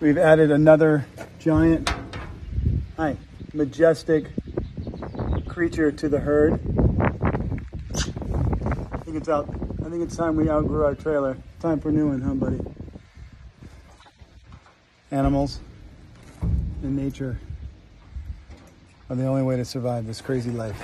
We've added another giant, hi, majestic creature to the herd. I think it's out. I think it's time we outgrew our trailer. Time for new one, huh, buddy? Animals and nature are the only way to survive this crazy life.